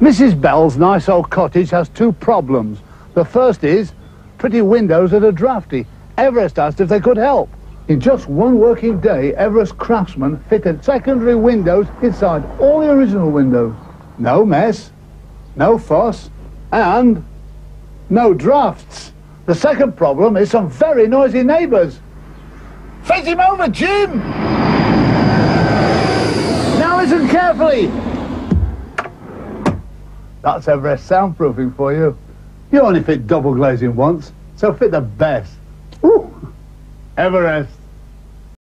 Mrs. Bell's nice old cottage has two problems. The first is pretty windows that are drafty. Everest asked if they could help. In just one working day, Everest craftsmen fitted secondary windows inside all the original windows. No mess, no fuss, and no drafts. The second problem is some very noisy neighbours. Face him over, Jim! Now listen carefully. That's Everest soundproofing for you. You only fit double glazing once, so fit the best. Ooh, Everest.